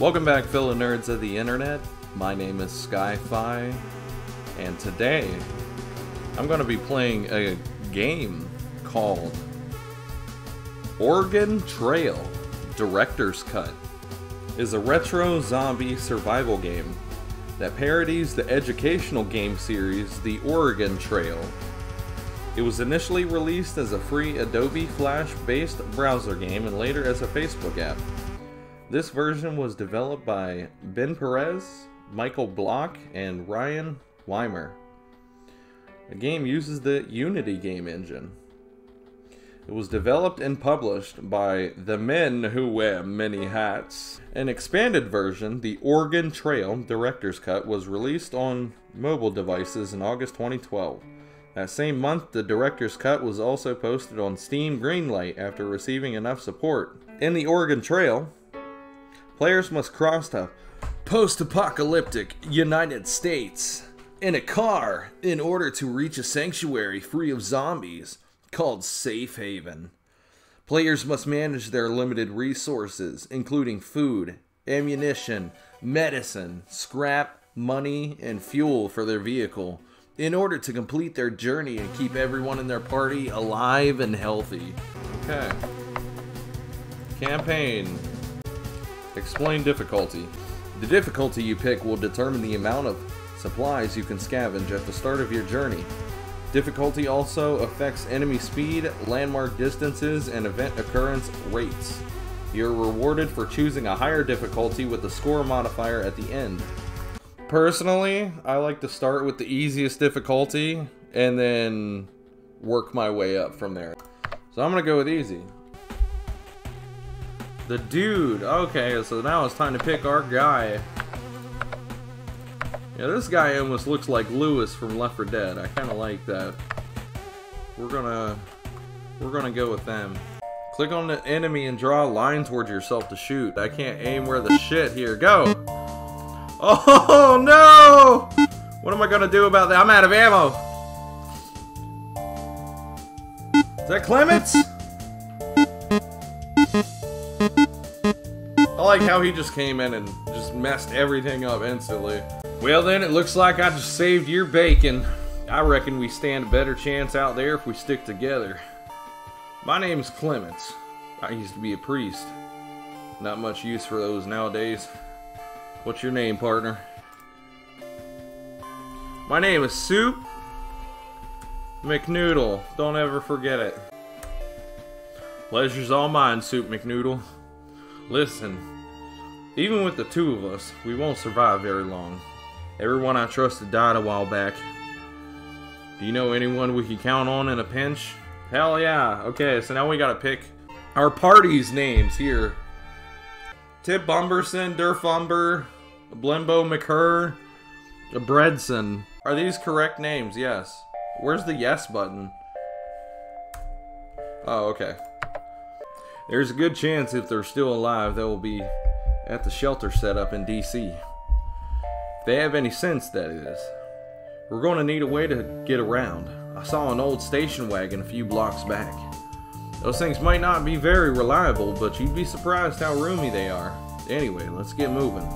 Welcome back, fellow nerds of the internet. My name is Skyfi, and today I'm going to be playing a game called Organ Trail Director's Cut. is a retro zombie survival game that parodies the educational game series The Oregon Trail. It was initially released as a free Adobe Flash based browser game and later as a Facebook app. This version was developed by Ben Perez, Michael Block, and Ryan Weimer. The game uses the Unity game engine. It was developed and published by The Men Who Wear Many Hats. An expanded version, the Organ Trail Director's Cut, was released on mobile devices in August 2012. That same month, the Director's Cut was also posted on Steam Greenlight after receiving enough support. In the Organ Trail, players must cross the post apocalyptic United States in a car in order to reach a sanctuary free of zombies called Safe Haven. Players must manage their limited resources, including food, ammunition, medicine, scrap, money, and fuel for their vehicle, in order to complete their journey and keep everyone in their party alive and healthy. Okay. Campaign. Explain difficulty. The difficulty you pick will determine the amount of supplies you can scavenge at the start of your journey. Difficulty also affects enemy speed, landmark distances, and event occurrence rates. You're rewarded for choosing a higher difficulty with the score modifier at the end. Personally, I like to start with the easiest difficulty and then work my way up from there. So I'm gonna go with easy. The dude, okay, so now it's time to pick our guy. Yeah, this guy almost looks like Louis from Left 4 Dead. I kind of like that. We're gonna... We're gonna go with them. Click on the enemy and draw a line towards yourself to shoot. I can't aim where the shit here. Go! Oh, no! What am I gonna do about that? I'm out of ammo! Is that Clements? Like how he just came in and just messed everything up instantly. Well then, it looks like I just saved your bacon. I reckon we stand a better chance out there if we stick together. My name's Clements. I used to be a priest. Not much use for those nowadays. What's your name, partner? My name is Soup McNoodle. Don't ever forget it. Pleasure's all mine, Soup McNoodle. Listen, even with the two of us, we won't survive very long. Everyone I trusted died a while back. Do you know anyone we can count on in a pinch? Hell yeah. Okay, so now we gotta pick our party's names here. Tip Bumberson, Durfumber, Blembo McCurr, Bredson. Are these correct names? Yes. Where's the yes button? Oh, okay. There's a good chance if they're still alive, they will be at the shelter set up in DC. If they have any sense, that is. We're going to need a way to get around. I saw an old station wagon a few blocks back. Those things might not be very reliable, but you'd be surprised how roomy they are. Anyway, let's get moving.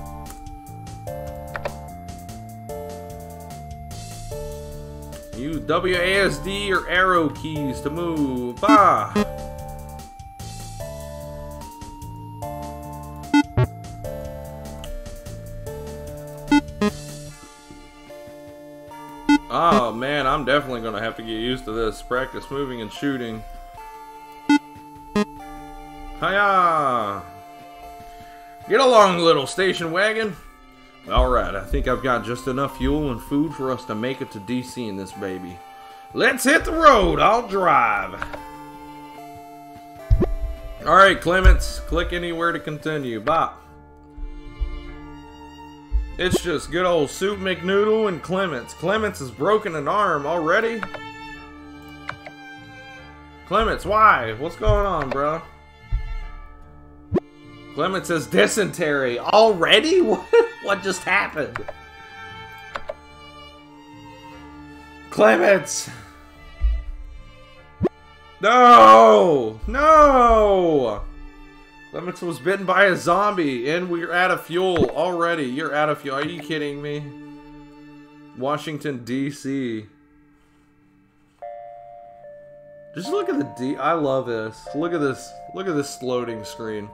Use WASD or arrow keys to move. Bah! Gonna have to get used to this. Practice moving and shooting. Hiya! Get along, little station wagon. Alright, I think I've got just enough fuel and food for us to make it to DC in this baby. Let's hit the road, I'll drive. Alright, Clements, click anywhere to continue. Bop. It's just good old Soup McNoodle and Clements. Clements has broken an arm already? Clements, why? What's going on, bro? Clements has dysentery already? What, what just happened? Clements! No! No! Clements was bitten by a zombie, and we're out of fuel already. You're out of fuel. Are you kidding me? Washington, D.C. Just look at the D. I love this. Look at this. Look at this loading screen.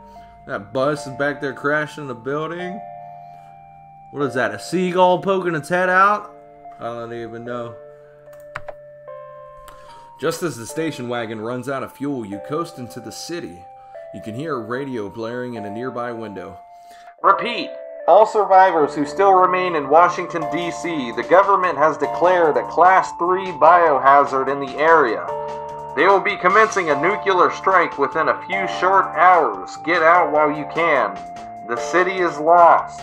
That bus is back there crashing the building. What is that? A seagull poking its head out? I don't even know. Just as the station wagon runs out of fuel, you coast into the city. You can hear a radio blaring in a nearby window. Repeat. All survivors who still remain in Washington, D.C., the government has declared a Class 3 biohazard in the area. They will be commencing a nuclear strike within a few short hours. Get out while you can. The city is lost.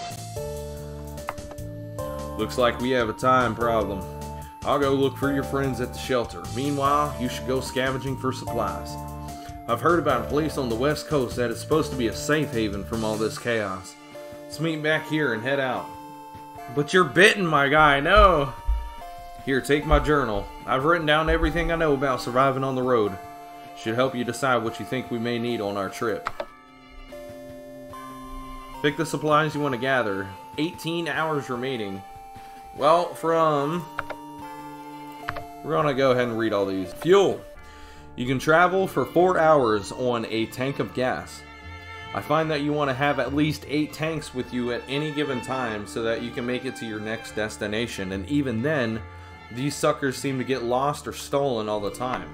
Looks like we have a time problem. I'll go look for your friends at the shelter. Meanwhile, you should go scavenging for supplies. I've heard about a place on the west coast that is supposed to be a safe haven from all this chaos. Let's meet back here and head out. But you're bitten, my guy, no! Here, take my journal. I've written down everything I know about surviving on the road. Should help you decide what you think we may need on our trip. Pick the supplies you want to gather. 18 hours remaining. Well, from... We're gonna go ahead and read all these. Fuel. You can travel for 4 hours on a tank of gas. I find that you want to have at least 8 tanks with you at any given time so that you can make it to your next destination, and even then, these suckers seem to get lost or stolen all the time.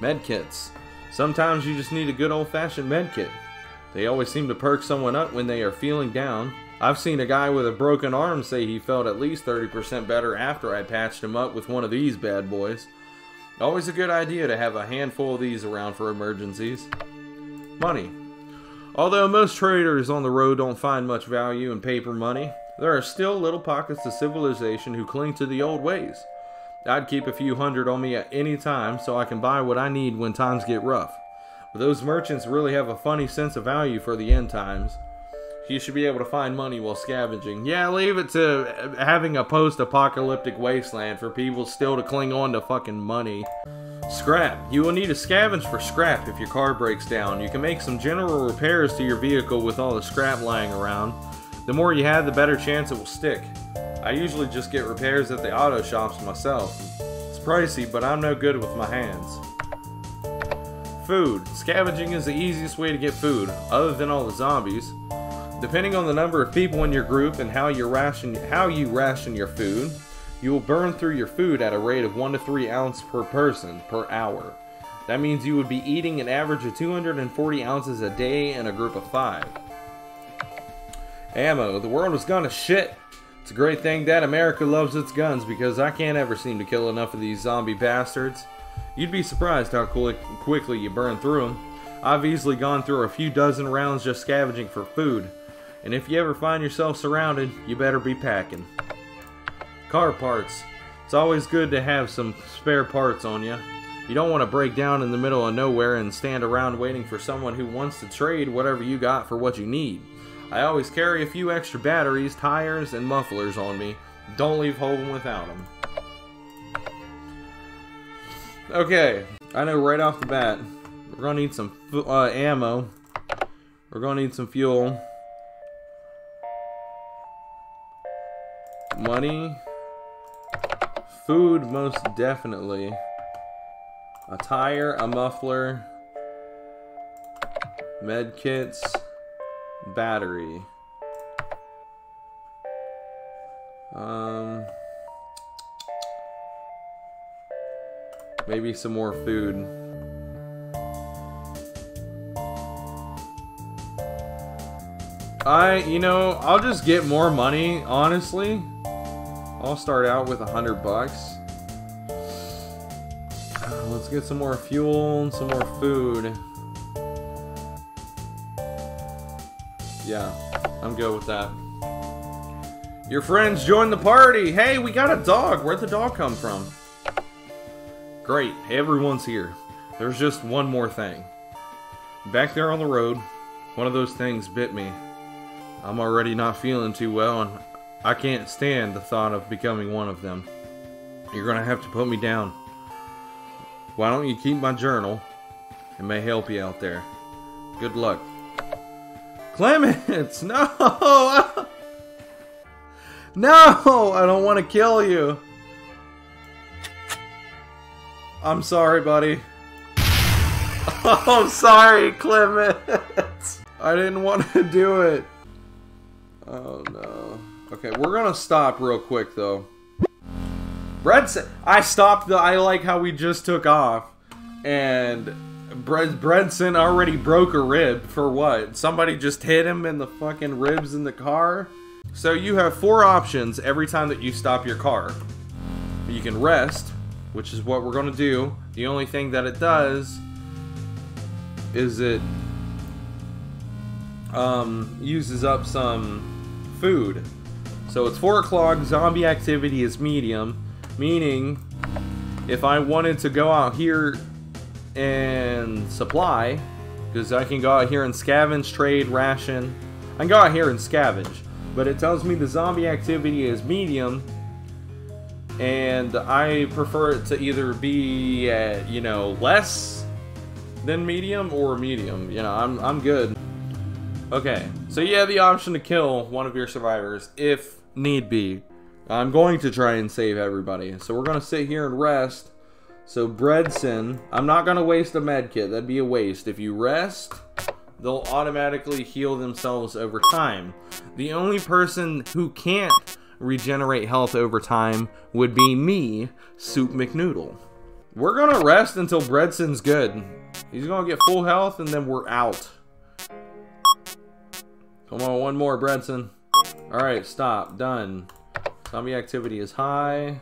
Medkits. Sometimes you just need a good old-fashioned medkit. They always seem to perk someone up when they are feeling down. I've seen a guy with a broken arm say he felt at least 30% better after I patched him up with one of these bad boys. Always a good idea to have a handful of these around for emergencies. Money. Although most traders on the road don't find much value in paper money, there are still little pockets of civilization who cling to the old ways. I'd keep a few hundred on me at any time so I can buy what I need when times get rough. But those merchants really have a funny sense of value for the end times. You should be able to find money while scavenging. Yeah, leave it to having a post-apocalyptic wasteland for people still to cling on to fucking money. Scrap. You will need to scavenge for scrap if your car breaks down. You can make some general repairs to your vehicle with all the scrap lying around. The more you have, the better chance it will stick. I usually just get repairs at the auto shops myself. It's pricey, but I'm no good with my hands. Food. Scavenging is the easiest way to get food, other than all the zombies. Depending on the number of people in your group and how you ration how you ration your food, you will burn through your food at a rate of 1 to 3 ounces per person per hour. That means you would be eating an average of 240 ounces a day in a group of 5. Ammo. The world is gone to shit. It's a great thing that America loves its guns because I can't ever seem to kill enough of these zombie bastards. You'd be surprised how quick, quickly you burn through them. I've easily gone through a few dozen rounds just scavenging for food. And if you ever find yourself surrounded, you better be packing. Car parts. It's always good to have some spare parts on you. You don't want to break down in the middle of nowhere and stand around waiting for someone who wants to trade whatever you got for what you need. I always carry a few extra batteries, tires, and mufflers on me. Don't leave home without them. Okay, I know right off the bat, we're gonna need some uh, ammo. We're gonna need some fuel. Money. Food, most definitely. A tire, a muffler, med kits, battery. Um, maybe some more food. I, you know, I'll just get more money, honestly. I'll start out with a hundred bucks. Uh, let's get some more fuel and some more food. Yeah, I'm good with that. Your friends join the party! Hey, we got a dog! Where'd the dog come from? Great, everyone's here. There's just one more thing. Back there on the road, one of those things bit me. I'm already not feeling too well, and I can't stand the thought of becoming one of them. You're gonna have to put me down. Why don't you keep my journal? It may help you out there. Good luck. Clements, no! No! I don't want to kill you. I'm sorry, buddy. Oh, I'm sorry, Clements. I didn't want to do it. Oh, no. Okay, we're gonna stop real quick, though. Bredson, I stopped the I like how we just took off. And Bred Bredson already broke a rib for what? Somebody just hit him in the fucking ribs in the car? So you have four options every time that you stop your car. You can rest, which is what we're to do. The only thing that it does is it um, uses up some food. So it's 4 o'clock, zombie activity is medium, meaning if I wanted to go out here and supply, because I can go out here and scavenge, trade, ration, I can go out here and scavenge but it tells me the zombie activity is medium and I prefer it to either be at, you know, less than medium or medium. You know, I'm, I'm good. Okay, so you have the option to kill one of your survivors if need be. I'm going to try and save everybody. So we're going to sit here and rest. So Bredson, I'm not going to waste a med kit. That'd be a waste. If you rest, they'll automatically heal themselves over time. The only person who can't regenerate health over time would be me, Soup McNoodle. We're gonna rest until Bredson's good. He's gonna get full health and then we're out. Come on, one more, Bredson. Alright, stop. Done. Zombie activity is high.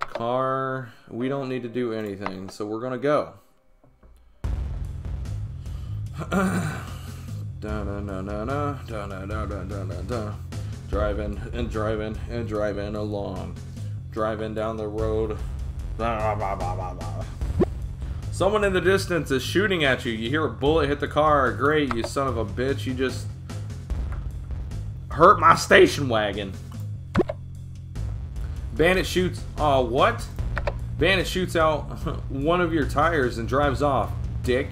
Car. We don't need to do anything, so we're gonna go. Driving and driving and driving along. Driving down the road. Someone in the distance is shooting at you. You hear a bullet hit the car. Great, you son of a bitch. You just hurt my station wagon. Bandit shoots. Oh, what? Bandit shoots out one of your tires and drives off. Dick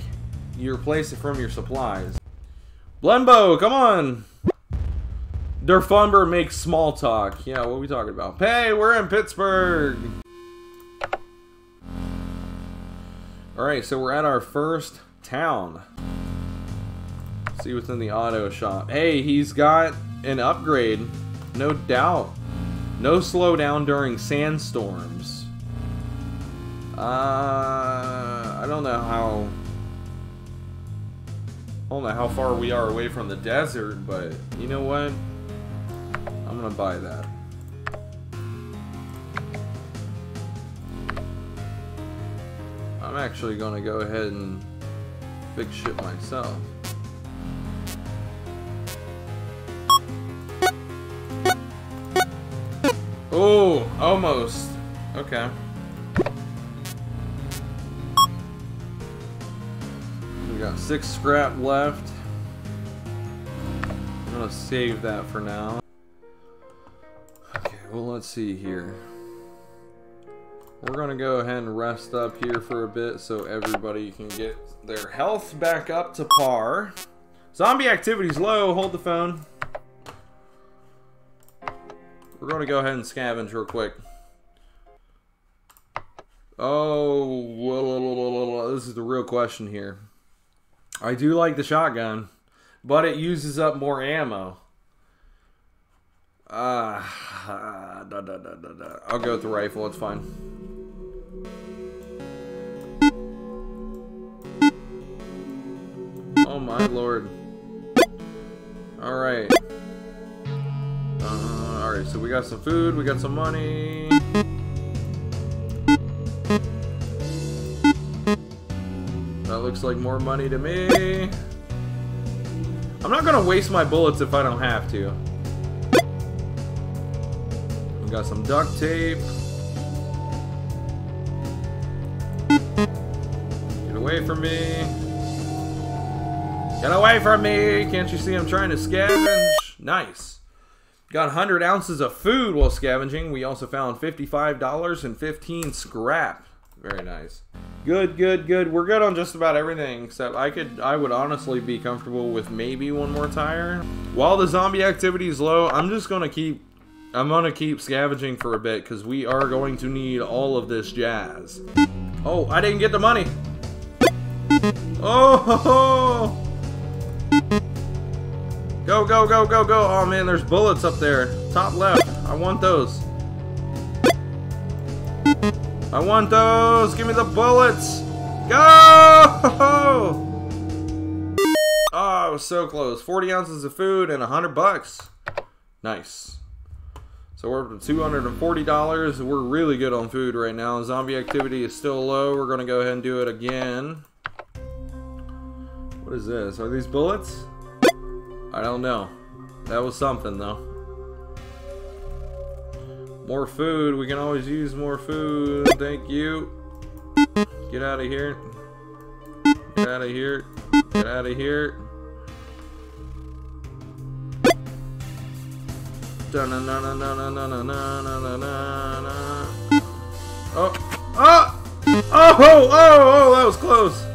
you replace it from your supplies. Blembo, come on! Derfumber makes small talk. Yeah, what are we talking about? Hey, we're in Pittsburgh! Alright, so we're at our first town. See what's in the auto shop. Hey, he's got an upgrade. No doubt. No slowdown during sandstorms. Uh, I don't know how I don't know how far we are away from the desert, but you know what? I'm gonna buy that. I'm actually gonna go ahead and fix shit myself. Oh, almost. Okay. We got six scrap left. I'm gonna save that for now. Okay, well let's see here. We're gonna go ahead and rest up here for a bit so everybody can get their health back up to par. Zombie activity's low, hold the phone. We're gonna go ahead and scavenge real quick. Oh, this is the real question here. I do like the shotgun, but it uses up more ammo. Uh, uh da, da, da, I'll go with the rifle, it's fine. Oh my lord. Alright. Uh, Alright, so we got some food, we got some money. That looks like more money to me. I'm not gonna waste my bullets if I don't have to. We got some duct tape. Get away from me. Get away from me! Can't you see I'm trying to scavenge? Nice. Got 100 ounces of food while scavenging. We also found $55 and 15 scrap. Very nice. Good, good, good. We're good on just about everything, except I could, I would honestly be comfortable with maybe one more tire. While the zombie activity is low, I'm just gonna keep, I'm gonna keep scavenging for a bit, because we are going to need all of this jazz. Oh, I didn't get the money! Oh! Go, go, go, go, go! Oh man, there's bullets up there. Top left. I want those. I want those! Give me the bullets! Go! Oh, I was so close. 40 ounces of food and 100 bucks. Nice. So we're up to $240. We're really good on food right now. Zombie activity is still low. We're going to go ahead and do it again. What is this? Are these bullets? I don't know. That was something, though. More food. We can always use more food. Thank you. Get out of here. Get out of here. Get out of here. Oh. oh! Oh! Oh! Oh! Oh! That was close.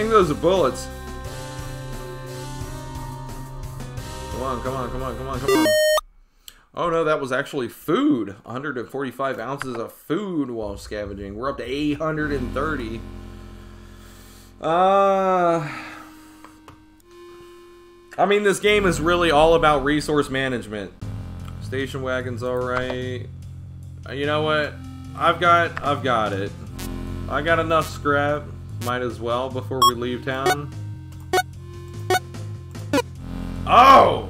Think those are bullets. Come on, come on, come on, come on, come on. Oh no, that was actually food. 145 ounces of food while scavenging. We're up to 830. Uh... I mean, this game is really all about resource management. Station wagon's alright. You know what? I've got, I've got it. I got enough scrap. Might as well before we leave town. Oh!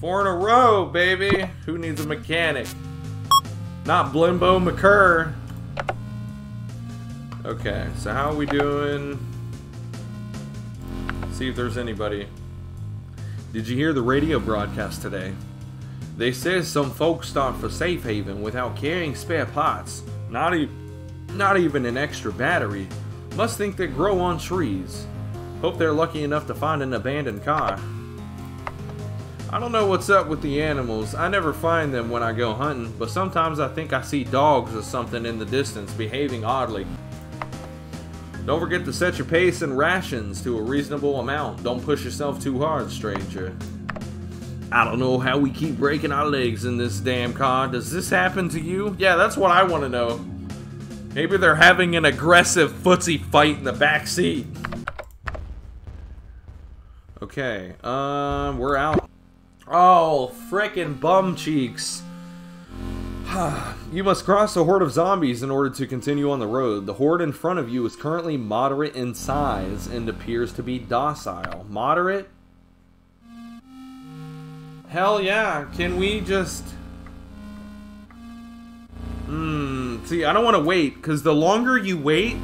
Four in a row, baby. Who needs a mechanic? Not Blimbo McCurr. Okay, so how are we doing? See if there's anybody. Did you hear the radio broadcast today? They says some folks start for Safe Haven without carrying spare parts. Not, e not even an extra battery. Must think they grow on trees. Hope they're lucky enough to find an abandoned car. I don't know what's up with the animals. I never find them when I go hunting, but sometimes I think I see dogs or something in the distance behaving oddly. Don't forget to set your pace and rations to a reasonable amount. Don't push yourself too hard, stranger. I don't know how we keep breaking our legs in this damn car. Does this happen to you? Yeah, that's what I want to know. Maybe they're having an aggressive footsie fight in the back seat. Okay, um, we're out. Oh, frickin' bum cheeks. you must cross a horde of zombies in order to continue on the road. The horde in front of you is currently moderate in size and appears to be docile. Moderate? Hell yeah. Can we just... Hmm. See, I don't want to wait, because the longer you wait,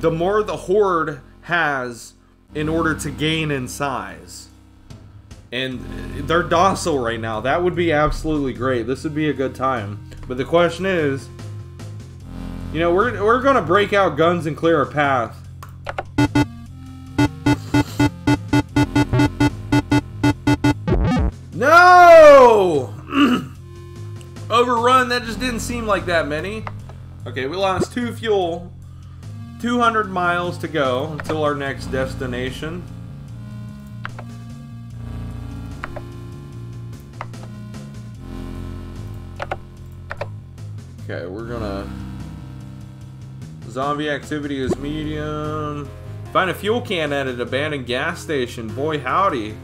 the more the horde has in order to gain in size and they're docile right now. That would be absolutely great. This would be a good time. But the question is, you know, we're we're gonna break out guns and clear a path. Just didn't seem like that many. Okay, we lost two fuel. 200 miles to go until our next destination. Okay, we're gonna... Zombie activity is medium. Find a fuel can at an abandoned gas station. Boy, howdy.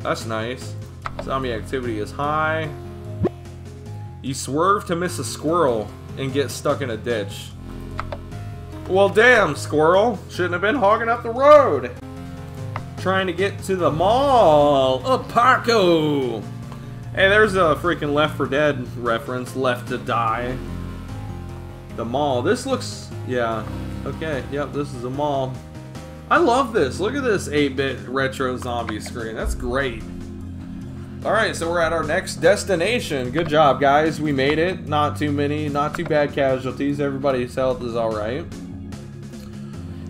That's nice. Zombie activity is high. You swerve to miss a squirrel and get stuck in a ditch. Well, damn, squirrel. Shouldn't have been hogging up the road. Trying to get to the mall. A Paco. Hey, there's a freaking Left 4 Dead reference. Left to Die. The mall. This looks... Yeah. Okay. Yep, this is a mall. I love this. Look at this 8-bit retro zombie screen. That's great. Alright, so we're at our next destination. Good job, guys. We made it. Not too many, not too bad casualties. Everybody's health is alright.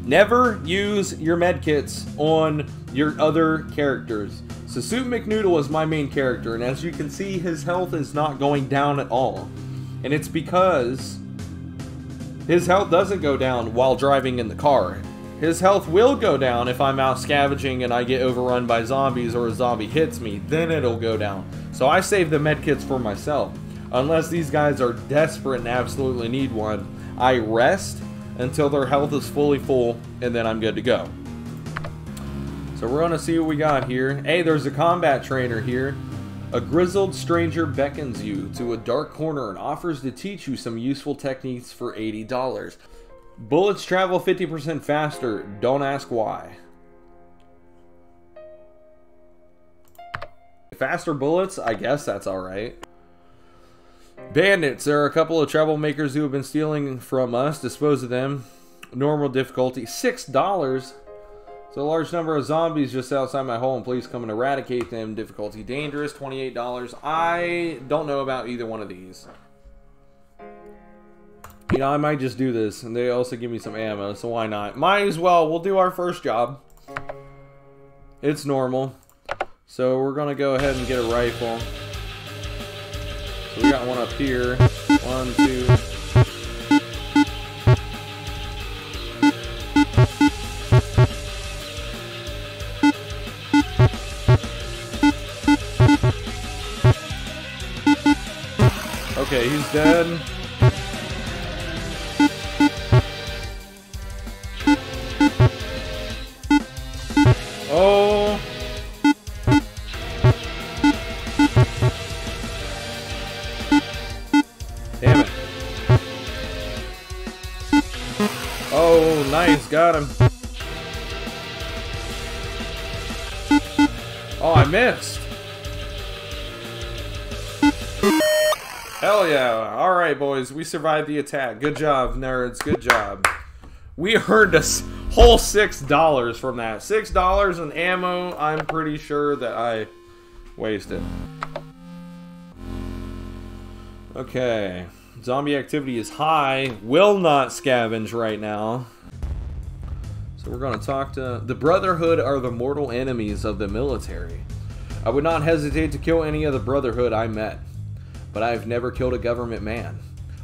Never use your medkits on your other characters. So Soup McNoodle is my main character, and as you can see, his health is not going down at all. And it's because his health doesn't go down while driving in the car. His health will go down if I'm out scavenging and I get overrun by zombies or a zombie hits me, then it'll go down. So I save the medkits for myself. Unless these guys are desperate and absolutely need one, I rest until their health is fully full, and then I'm good to go. So we're gonna see what we got here. Hey, there's a combat trainer here. A grizzled stranger beckons you to a dark corner and offers to teach you some useful techniques for $80. Bullets travel 50% faster. Don't ask why. Faster bullets? I guess that's alright. Bandits. There are a couple of troublemakers who have been stealing from us. Dispose of them. Normal difficulty. $6? So a large number of zombies just outside my home. Please come and eradicate them. Difficulty dangerous. $28. I don't know about either one of these. You know, I might just do this. And they also give me some ammo, so why not? Might as well. We'll do our first job. It's normal. So we're going to go ahead and get a rifle. So we got one up here. One, two... Okay, he's dead. Got him. Oh, I missed. Hell yeah. Alright, boys. We survived the attack. Good job, nerds. Good job. We earned a whole $6 from that. $6 in ammo, I'm pretty sure that I wasted. Okay. Zombie activity is high. Will not scavenge right now. So we're going to talk to... The Brotherhood are the mortal enemies of the military. I would not hesitate to kill any of the Brotherhood I met but I have never killed a government man.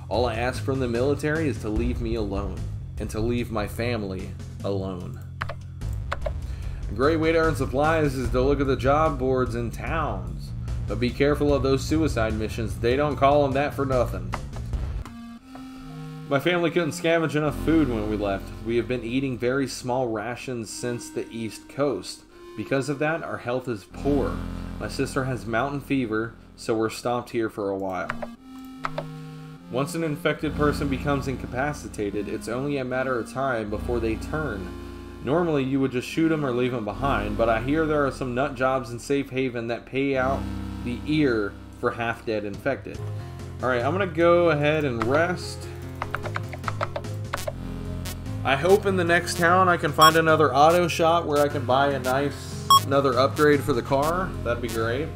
All I ask from the military is to leave me alone, and to leave my family alone. A great way to earn supplies is to look at the job boards in towns, but be careful of those suicide missions, they don't call them that for nothing. My family couldn't scavenge enough food when we left. We have been eating very small rations since the East Coast. Because of that, our health is poor. My sister has mountain fever, so we're stopped here for a while. Once an infected person becomes incapacitated, it's only a matter of time before they turn. Normally, you would just shoot them or leave them behind, but I hear there are some nut jobs in Safe Haven that pay out the ear for half-dead infected. Alright, I'm gonna go ahead and rest. I hope in the next town I can find another auto shop where I can buy a nice, another upgrade for the car. That'd be great.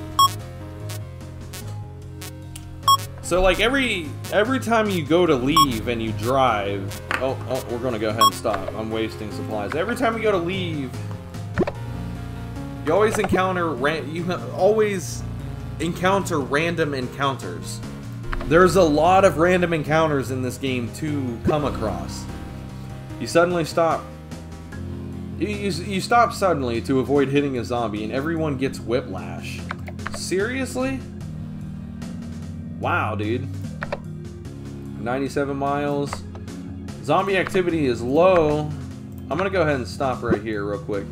So like every every time you go to leave and you drive, oh, oh, we're gonna go ahead and stop. I'm wasting supplies. Every time you go to leave, you always encounter ran you always encounter random encounters. There's a lot of random encounters in this game to come across. You suddenly stop. You, you, you stop suddenly to avoid hitting a zombie, and everyone gets whiplash. Seriously? Wow, dude. 97 miles. Zombie activity is low. I'm gonna go ahead and stop right here real quick.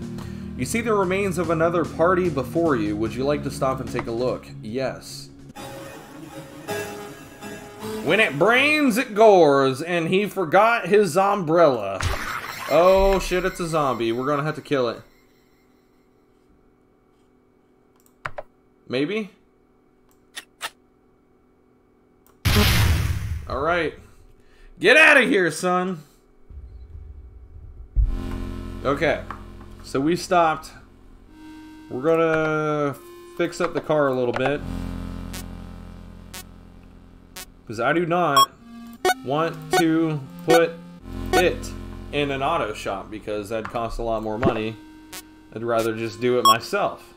You see the remains of another party before you. Would you like to stop and take a look? Yes. When it brains, it gores, and he forgot his umbrella. Oh shit, it's a zombie. We're gonna have to kill it. Maybe? Alright. Get out of here, son! Okay. So we stopped. We're gonna fix up the car a little bit. Because I do not want to put it in an auto shop because that'd cost a lot more money. I'd rather just do it myself.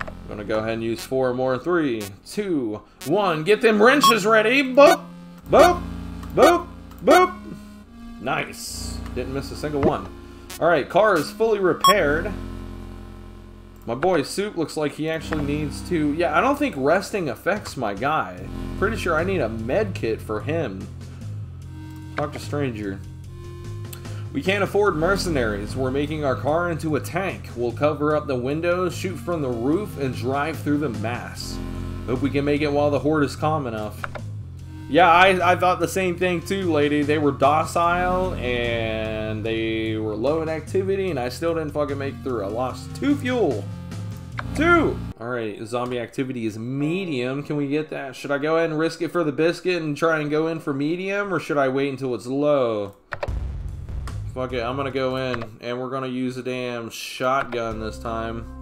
I'm gonna go ahead and use four more. Three, two, one. Get them wrenches ready. Boop, boop, boop, boop. Nice. Didn't miss a single one. Alright, car is fully repaired. My boy Soup looks like he actually needs to... Yeah, I don't think resting affects my guy. Pretty sure I need a med kit for him. Talk to stranger. We can't afford mercenaries. We're making our car into a tank. We'll cover up the windows, shoot from the roof, and drive through the mass. Hope we can make it while the horde is calm enough. Yeah, I, I thought the same thing too, lady. They were docile and they were low in activity, and I still didn't fucking make through. I lost two fuel. Two! Alright, zombie activity is medium. Can we get that? Should I go ahead and risk it for the biscuit and try and go in for medium, or should I wait until it's low? Fuck it, I'm gonna go in, and we're gonna use a damn shotgun this time.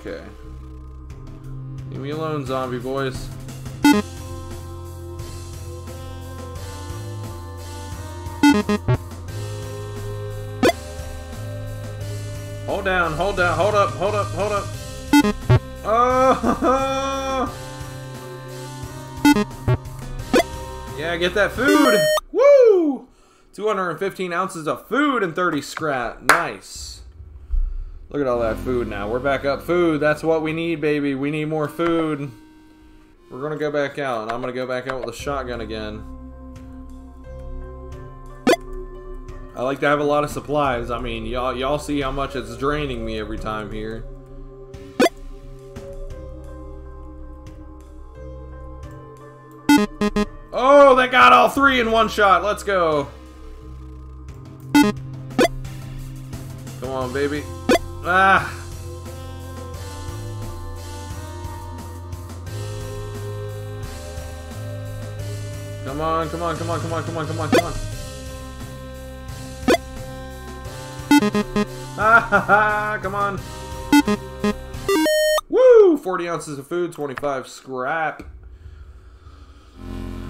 Okay. Leave me alone, zombie boys. Hold down, hold down, hold up, hold up, hold up. Oh! yeah, get that food! Woo! 215 ounces of food and 30 scrap. Nice. Look at all that food now. We're back up food. That's what we need, baby. We need more food. We're to go back out, and I'm to go back out with a shotgun again. I like to have a lot of supplies. I mean, y'all y'all see how much it's draining me every time here. Oh, they got all three in one shot. Let's go. Come on, baby. Ah. Come on, come on, come on, come on, come on, come on, come on. Ah come on. Woo! 40 ounces of food, 25 scrap.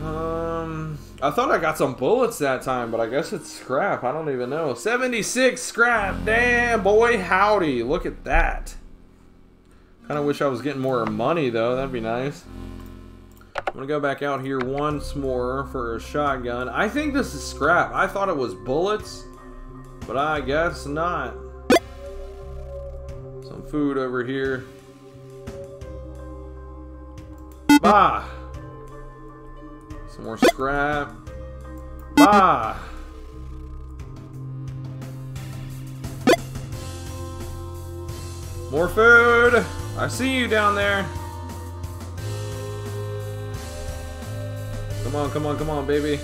Um, I thought I got some bullets that time, but I guess it's scrap. I don't even know. 76 scrap. Damn, boy, howdy. Look at that. Kind of wish I was getting more money, though. That'd be nice. I'm going to go back out here once more for a shotgun. I think this is scrap. I thought it was bullets, but I guess not. Some food over here. Bah! Some more scrap. Bah! More food! I see you down there. Come on, come on, come on, baby.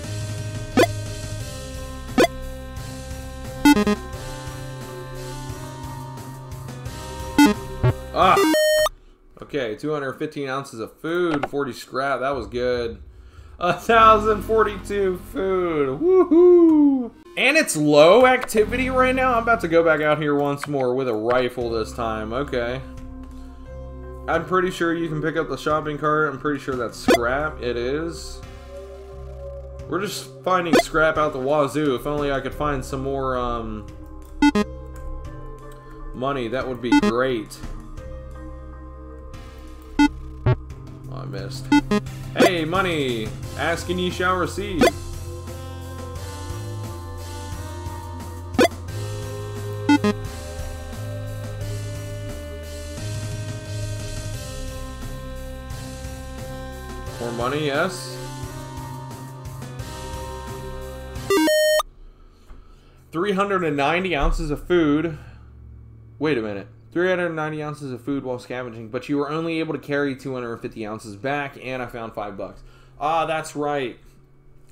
Ah! Okay, 215 ounces of food, 40 scrap. That was good. 1,042 food. Woohoo! And it's low activity right now. I'm about to go back out here once more with a rifle this time. Okay. I'm pretty sure you can pick up the shopping cart. I'm pretty sure that's scrap. It is. We're just finding scrap out the wazoo. If only I could find some more um, money, that would be great. Oh, I missed. Hey, money! Ask and ye shall receive. More money, yes. Three hundred and ninety ounces of food. Wait a minute. 390 ounces of food while scavenging, but you were only able to carry 250 ounces back, and I found five bucks. Ah, that's right.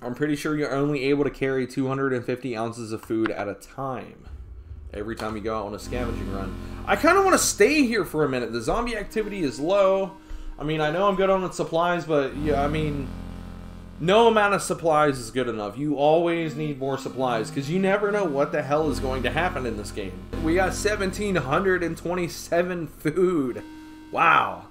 I'm pretty sure you're only able to carry 250 ounces of food at a time every time you go out on a scavenging run. I kind of want to stay here for a minute. The zombie activity is low. I mean, I know I'm good on supplies, but yeah, I mean, No amount of supplies is good enough. You always need more supplies because you never know what the hell is going to happen in this game. We got 1,727 food. Wow.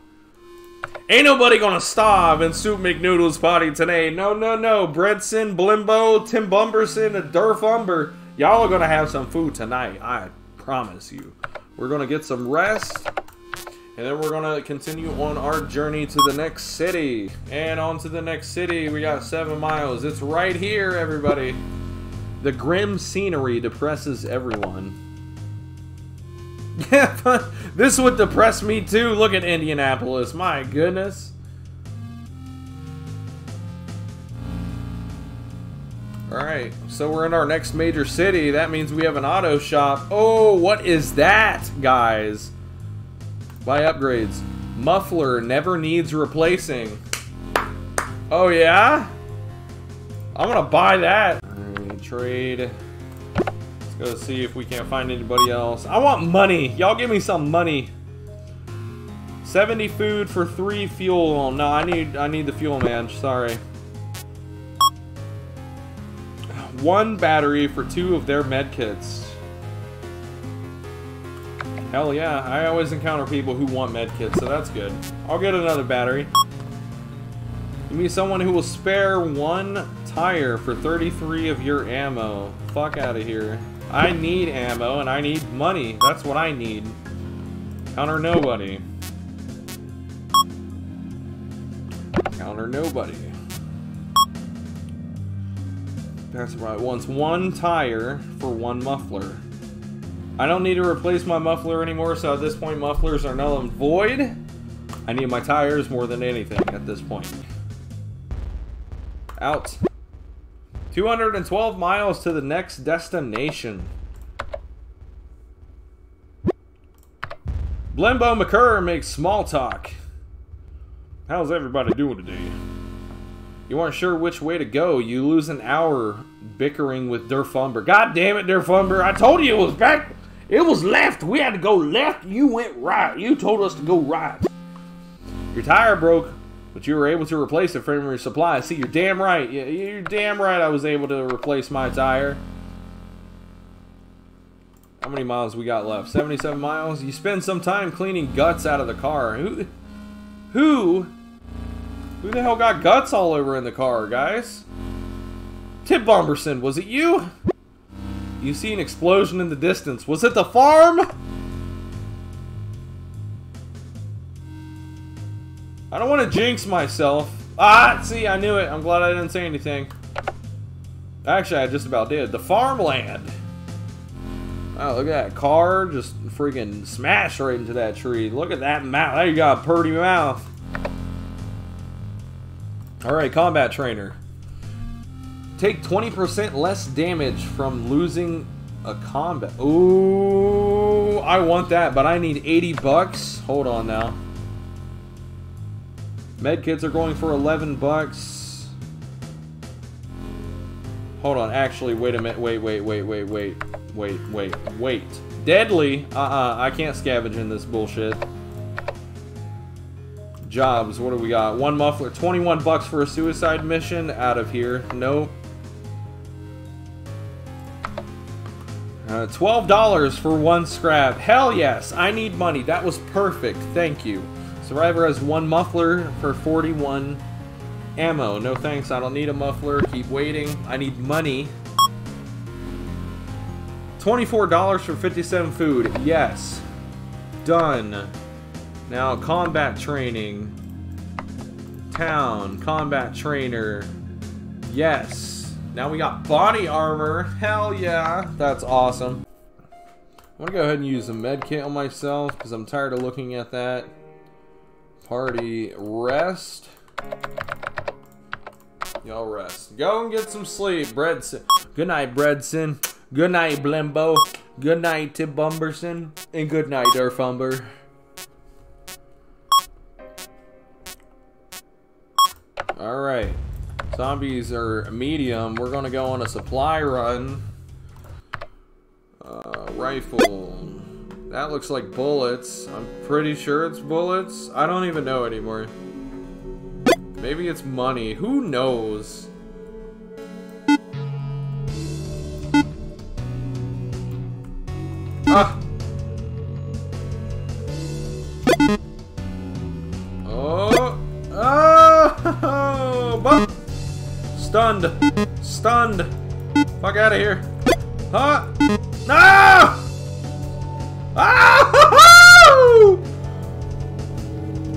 Ain't nobody gonna starve in Soup McNoodle's party today. No, no, no. Bredson, Blimbo, Tim Bumberson, and Durf Umber. Y'all are gonna have some food tonight. I promise you. We're gonna get some rest. And then we're gonna continue on our journey to the next city. And on to the next city, we got seven miles. It's right here, everybody. The grim scenery depresses everyone. Yeah, this would depress me too. Look at Indianapolis. My goodness. Alright, so we're in our next major city. That means we have an auto shop. Oh, what is that, guys? Buy upgrades. Muffler never needs replacing. Oh, yeah? I'm gonna buy that. Trade. Let's go see if we can't find anybody else. I want money. Y'all give me some money. 70 food for 3 fuel. Oh, no, I need I need the fuel, man. Sorry one battery for two of their medkits. Hell yeah, I always encounter people who want medkits, so that's good. I'll get another battery. You me someone who will spare one tire for 33 of your ammo. Fuck out of here. I need ammo and I need money. That's what I need. Counter nobody. Counter nobody. That's right. Wants one tire for one muffler. I don't need to replace my muffler anymore, so at this point mufflers are null and void. I need my tires more than anything at this point. Out. 212 miles to the next destination. Blimbo McCurr makes small talk. How's everybody doing today? You aren't sure which way to go. You lose an hour bickering with Durfumber. God damn it, Durfumber. I told you it was back. It was left. We had to go left. You went right. You told us to go right. Your tire broke, but you were able to replace it from your supply. See, you're damn right. You're damn right I was able to replace my tire. How many miles we got left? 77 miles? You spend some time cleaning guts out of the car. Who... Who who the hell got guts all over in the car, guys? Tip Bomberson, was it you? You see an explosion in the distance. Was it the farm? I don't want to jinx myself. Ah, see, I knew it. I'm glad I didn't say anything. Actually, I just about did. The farmland. Oh, look at that car just freaking smash right into that tree. Look at that mouth. There you got a pretty mouth. Alright, combat trainer. Take 20% less damage from losing a combat. Ooh, I want that, but I need 80 bucks. Hold on now. Medkits are going for 11 bucks. Hold on, actually, wait a minute. Wait, wait, wait, wait, wait. Wait, wait, wait. Deadly? Uh-uh, I can't scavenge in this bullshit. Jobs, what do we got? One muffler, 21 bucks for a suicide mission. Out of here. Nope. Uh, $12 for one scrap. Hell yes, I need money. That was perfect. Thank you. Survivor has one muffler for 41 ammo. No thanks, I don't need a muffler. Keep waiting. I need money. $24 for 57 food. Yes. Done. Now, combat training. Town. Combat trainer. Yes. Now we got body armor. Hell yeah. That's awesome. I'm gonna go ahead and use a med kit on myself because I'm tired of looking at that. Party rest. Y'all rest. Go and get some sleep, Bredson. Good night, Bredson. Good night, Blimbo. Good night, Tib Bumberson. And good night, Durfumber. Alright. Zombies are medium. We're to go on a supply run. Uh, rifle. That looks like bullets. I'm pretty sure it's bullets. I don't even know anymore. Maybe it's money. Who knows? Ah! Oh! Oh! Stunned! Stunned! Fuck out of here! Huh? No! Ah!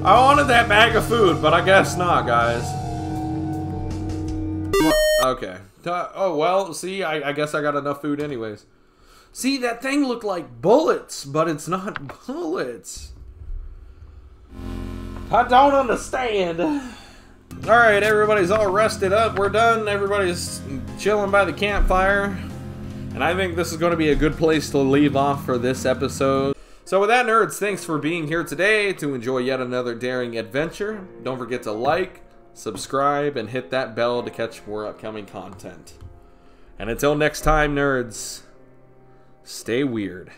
I wanted that bag of food, but I guess not, guys. Okay. Oh, well, see, I, I guess I got enough food anyways. See, that thing looked like bullets, but it's not bullets. I don't understand. Alright, everybody's all rested up. We're done. Everybody's chilling by the campfire. And I think this is going to be a good place to leave off for this episode. So with that, nerds, thanks for being here today to enjoy yet another daring adventure. Don't forget to like, subscribe, and hit that bell to catch more upcoming content. And until next time, nerds, stay weird.